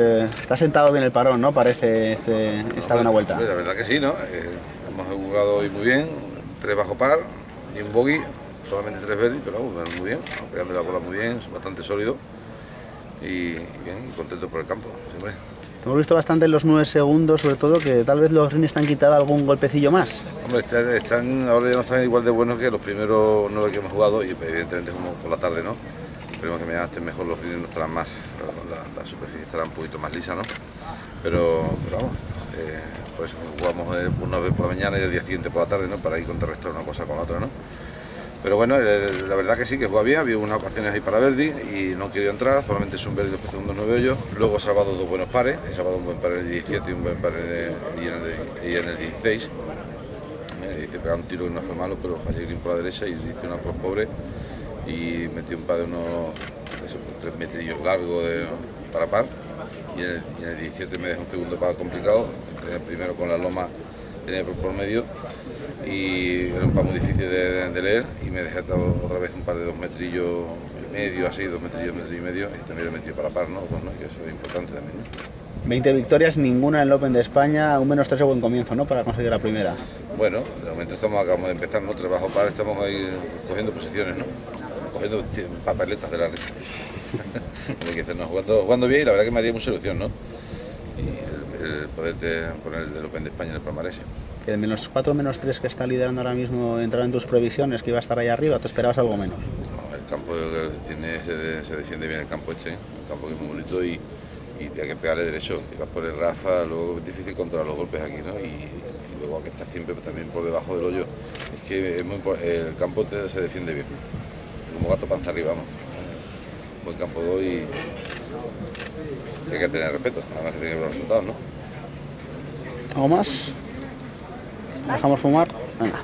Eh, te ha sentado bien el parón, ¿no? Parece este, esta buena vuelta. La verdad que sí, ¿no? Eh, hemos jugado hoy muy bien, tres bajo par y un bogey, solamente tres verdes, pero vamos, muy bien, pegando la bola muy bien, bastante sólido y, y bien, y contento por el campo, siempre. Te hemos visto bastante en los nueve segundos, sobre todo, que tal vez los rines te han quitado algún golpecillo más. Hombre, están, ahora ya no están igual de buenos que los primeros nueve que hemos jugado y evidentemente como por la tarde, ¿no? Esperemos que mañana estén mejor los rines, no estarán más, la, superficie estará un poquito más lisa, ¿no? Pero, vamos, eh, por eso jugamos eh, una vez por la mañana y el día siguiente por la tarde, ¿no? Para ir contrarrestar una cosa con la otra, ¿no? Pero bueno, eh, la verdad que sí, que juega bien, había unas ocasiones ahí para Verdi y no quería entrar, solamente es un Verdi los segundos nueve hoyos. Luego he salvado dos buenos pares, he salvado un buen par en el 17 y un buen par en el, y en el 16. Dice, pegaba un tiro que no fue malo, pero fallé green por la derecha y hice una por pobre y metí un par de unos tres metrillos largos de- para par. Y en, el, y en el 17 me dejó un segundo par complicado, tenía el primero con la loma tenía por, medio y era un par muy difícil de, leer y me dejé otra vez un par de dos metrillos y medio, así, dos metrillos, metro y medio y también lo he metido para par, ¿no? Que eso es importante también. 20 victorias, ninguna en el Open de España, un menos 3 de buen comienzo, ¿no? Para conseguir la primera. Bueno, de momento estamos, acabamos de empezar, ¿no? Trabajo par, estamos ahí cogiendo posiciones, ¿no? Cogiendo papeletas de la ¿no? jugando, jugando bien y la verdad que me haría mucha ilusión, ¿no? Y el, el poderte poner el Open de España en el palmarés. El menos 4, menos 3 que está liderando ahora mismo entraron en tus previsiones, que iba a estar ahí arriba, ¿te esperabas algo menos? No, el campo eh, tiene, se, de- se defiende bien el campo este, ¿eh? un campo que es muy bonito y, y hay que pegarle derecho. Y vas por el Rafa, luego es difícil controlar los golpes aquí, ¿no? Y, y luego aunque está siempre también por debajo del hoyo, es que es muy impor- el campo te- se defiende bien. Es como gato panza arriba, vamos. Buen campo de hoy y hay que tener respeto, nada más que tener los resultados, ¿no? ¿Algo más? ¿Dejamos fumar? Venga.